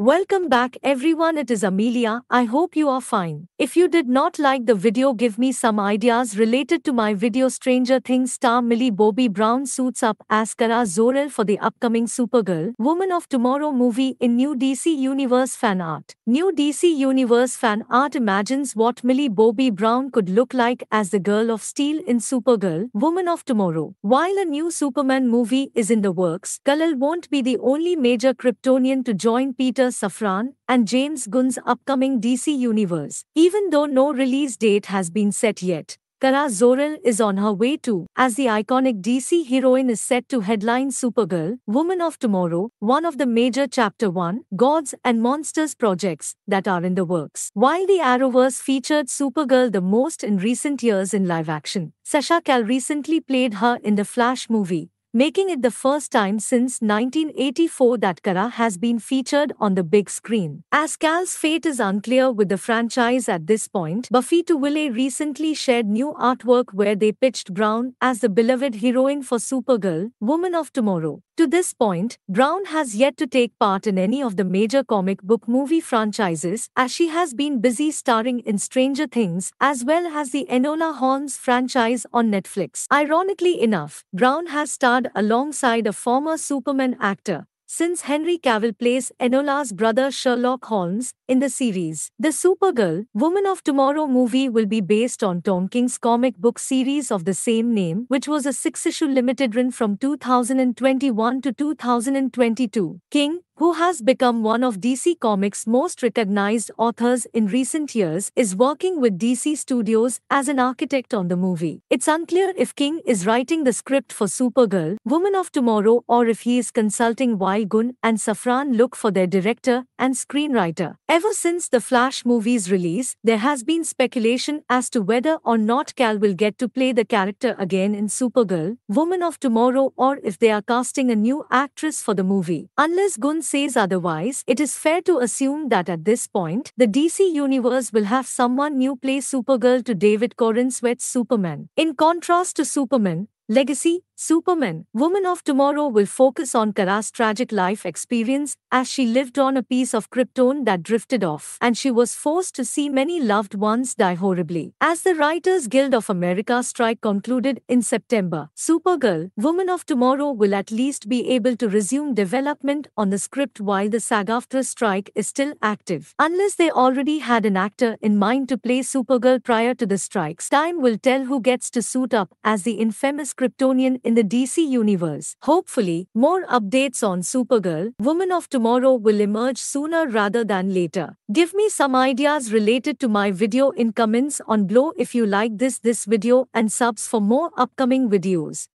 Welcome back everyone it is Amelia, I hope you are fine. If you did not like the video give me some ideas related to my video Stranger Things star Millie Bobby Brown suits up as Kara Zor-El for the upcoming Supergirl, Woman of Tomorrow movie in new DC Universe fan art. New DC Universe fan art imagines what Millie Bobby Brown could look like as the Girl of Steel in Supergirl, Woman of Tomorrow. While a new Superman movie is in the works, Kal-El won't be the only major Kryptonian to join Peter Safran and James Gunn's upcoming DC Universe. Even though no release date has been set yet, Kara Zor-El is on her way too, as the iconic DC heroine is set to headline Supergirl, Woman of Tomorrow, one of the major Chapter 1, Gods and Monsters projects that are in the works. While the Arrowverse featured Supergirl the most in recent years in live action, Sasha Calle recently played her in the Flash movie, making it the first time since 1984 that Kara has been featured on the big screen. As Calle's fate is unclear with the franchise at this point, Buffy Tooele recently shared new artwork where they pitched Brown as the beloved heroine for Supergirl, Woman of Tomorrow. To this point, Brown has yet to take part in any of the major comic book movie franchises as she has been busy starring in Stranger Things as well as the Enola Holmes franchise on Netflix. Ironically enough, Brown has starred alongside a former Superman actor, since Henry Cavill plays Enola's brother Sherlock Holmes in the series. The Supergirl, Woman of Tomorrow movie will be based on Tom King's comic book series of the same name, which was a six-issue limited run from 2021 to 2022. King, who has become one of DC Comics' most recognized authors in recent years, is working with DC Studios as an architect on the movie. It's unclear if King is writing the script for Supergirl, Woman of Tomorrow, or if he is consulting while Gunn and Safran look for their director and screenwriter. Ever since the Flash movie's release, there has been speculation as to whether or not Calle will get to play the character again in Supergirl, Woman of Tomorrow, or if they are casting a new actress for the movie. Unless Gunn says otherwise, it is fair to assume that at this point, the DC universe will have someone new play Supergirl to David Corenswet's Superman. In contrast to Superman, Legacy, Superman, Woman of Tomorrow will focus on Kara's tragic life experience as she lived on a piece of Krypton that drifted off and she was forced to see many loved ones die horribly. As the Writers Guild of America strike concluded in September, Supergirl, Woman of Tomorrow will at least be able to resume development on the script while the SAG-AFTRA strike is still active. Unless they already had an actor in mind to play Supergirl prior to the strikes, time will tell who gets to suit up as the infamous Kryptonian in the DC universe. Hopefully, more updates on Supergirl, Woman of Tomorrow will emerge sooner rather than later. Give me some ideas related to my video in comments on below if you like this this video and subs for more upcoming videos.